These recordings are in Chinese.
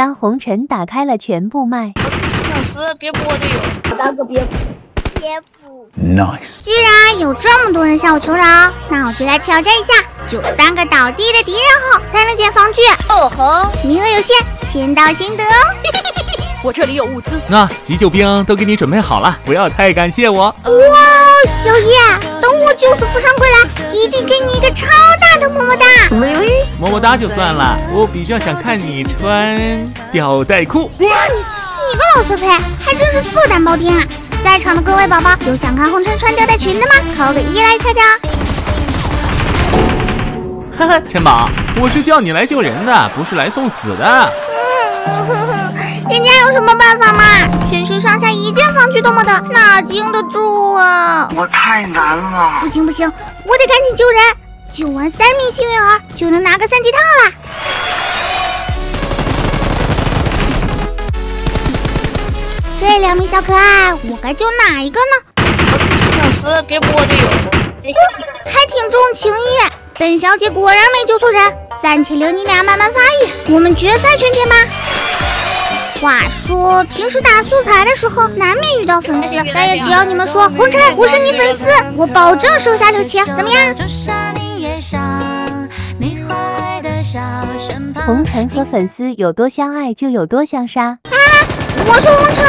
当红尘打开了全部麦，老师别播队友，大哥别别补。Nice. 既然有这么多人向我求饶，那我就来挑战一下，有三个倒地的敌人后才能建防具。哦吼，名额有限，先到先得哦。我这里有物资，那急救兵都给你准备好了，不要太感谢我。哇，小叶，等我救死扶伤归来，一定给你一个超大的么么哒。么么哒就算了，我比较想看你穿吊带裤。你个老色胚，还真是色胆包天啊！在场的各位宝宝，有想看红尘穿吊带裙的吗？扣个一来瞧瞧。哈哈，陈宝，我是叫你来救人的，不是来送死的。嗯，人家有什么办法嘛？全身上下一件防具都没得，哪经得住啊？我太难了。不行不行，我得赶紧救人，救完三名幸运儿就能拿个三级套了。这两名小可爱，我该救哪一个呢？粉丝别播队友，还挺重情义。本小姐果然没救错人，暂且留你俩慢慢发育，我们决赛圈见吧。话说，平时打素材的时候，难免遇到粉丝，但也只要你们说红尘，我是你粉丝，我保证手下留情，怎么样？红尘和粉丝有多相爱，就有多相杀。啊，我是红尘。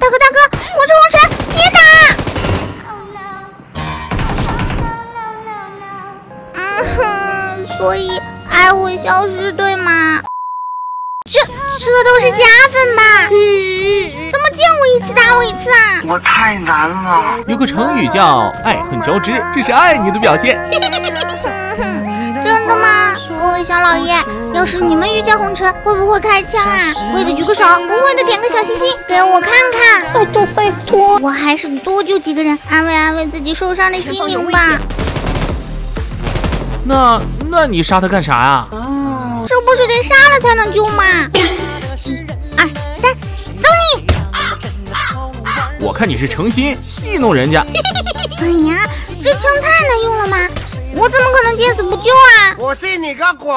大哥大哥，我是红尘，别打！嗯哼，所以爱会消失，对吗？这这都是假粉吧？怎么见我一次打我一次啊？我太难了。有个成语叫“爱恨交织”，这是爱你的表现。真的吗？各位小老爷，要是你们遇见红尘，会不会开枪啊？会的举个手，不会的点个小心心，给我看看。拜托拜托，我还是多救几个人，安慰安慰自己受伤的心灵吧。那那你杀他干啥呀？这不是得杀了才能救吗？一、二、三，走你！我看你是诚心戏弄人家。哎呀，这枪太难用了吗？我怎么可能见死不救啊？我信你个鬼！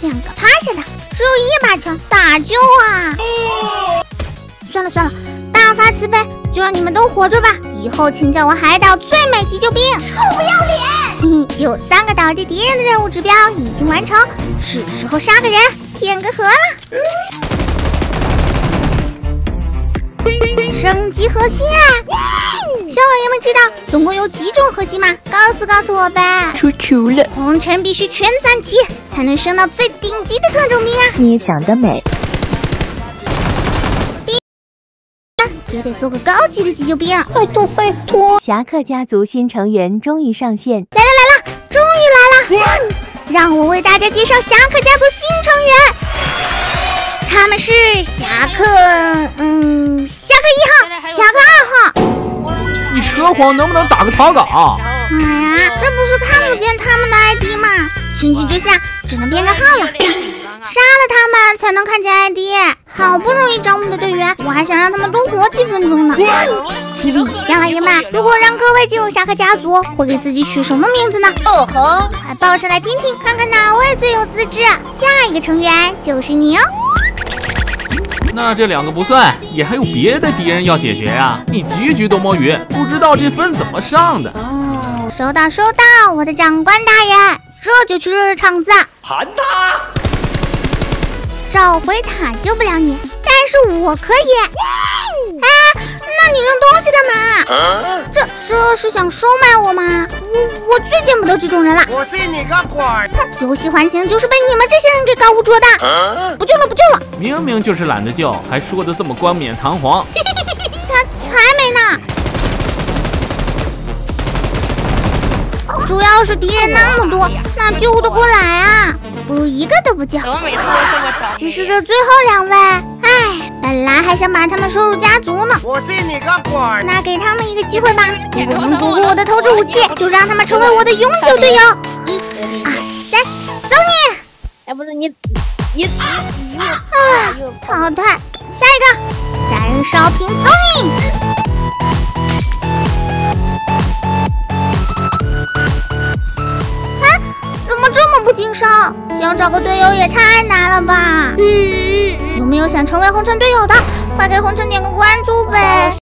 两个趴下的，只有一把枪，咋救啊？算了算了，大发慈悲，就让你们都活着吧。以后请叫我海岛最美急救兵。臭不要脸！有三个倒地敌人的任务指标已经完成，是时候杀个人，舔个盒了。升级核心啊！小老爷们知道总共有几种核心吗？告诉告诉我呗。出球了，红尘必须全攒齐，才能升到最顶级的特种兵啊！你想得美，也得做个高级的急救兵。拜托拜托，侠客家族新成员终于上线！让我为大家介绍侠客家族新成员，他们是侠客，嗯，侠客一号、侠客二号。你扯谎能不能打个草稿？哎呀，这不是看不见他们的 ID 吗？情急之下，只能编个号了。杀了他们才能看见 ID，好不容易招募的队员，我还想让他们多活几分钟呢。小老爷们，如果让各位进入侠客家族，会给自己取什么名字呢？哦吼，快报上来听听，看看哪位最有资质。下一个成员就是你哦。那这两个不算，也还有别的敌人要解决呀、你局局都摸鱼，不知道这分怎么上的。哦收到收到，我的长官大人，这就去热热场子。盘他！召回塔救不了你，但是我可以。哎，那你扔东西干嘛？这这是想收买我吗？我我最见不得这种人了。我信你个鬼！哼，游戏环境就是被你们这些人给搞污浊的。不救了不救了，明明就是懒得救，还说的这么冠冕堂皇。才才没呢。主要是敌人那么多，哪救得过来啊？不如一个都不救。怎么每次都这么倒只是这最后两位，唉，本来还想把他们收入家族呢。我信你个鬼！那给他们一个机会吧，如果能躲过我的投掷武器，就让他们成为我的永久队友。一、二、三，走你！哎，不是你，你你你啊，淘汰，下一个，燃烧瓶，走你！啊，怎么这么不经商，想找个队友也太难了吧？有没有想成为红尘队友的？快给红尘点个关注呗！